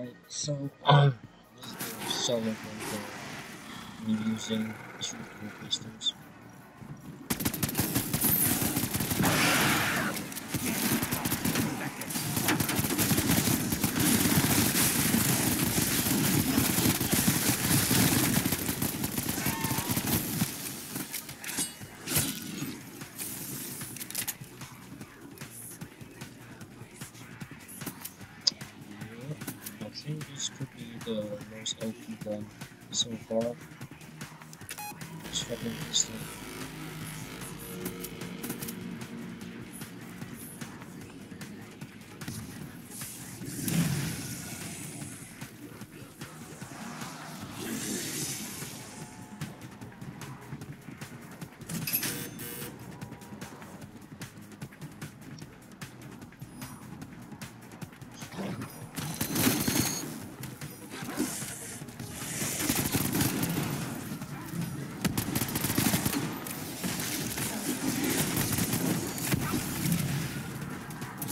Alright, so, um, this is the solo for me using two pistols. The most OP gun so far. Shotgun pistol.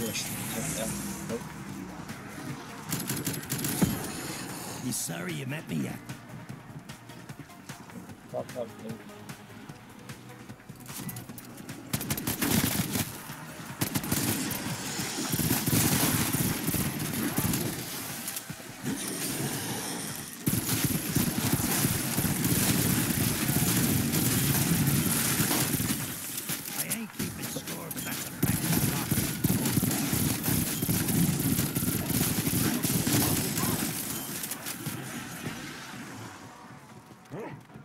You sorry you met me yet? You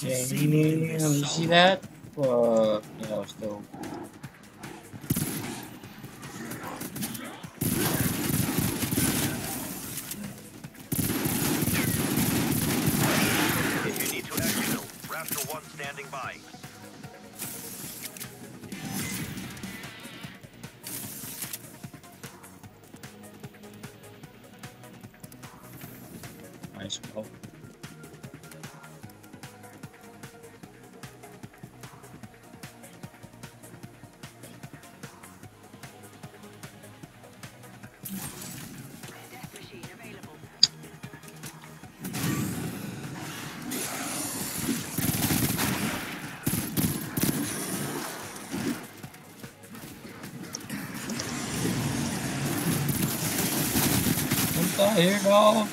you need to exfil, Raptor 1 standing by. Nice, well. Here, dog?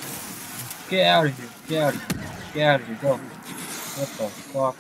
Get out of here. Get out of here. Get out of here. Go. What the fuck?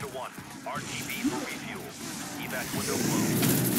Sector 1. RTB for refuel. Evac window closed.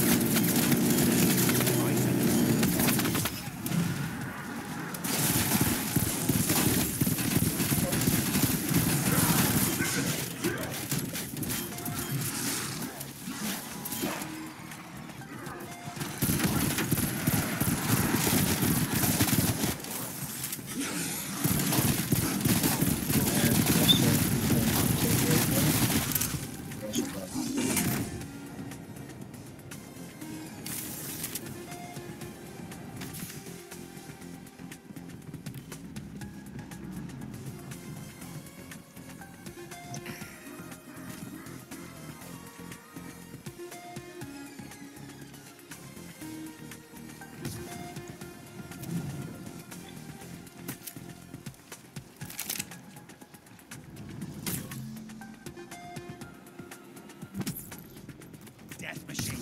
death machine.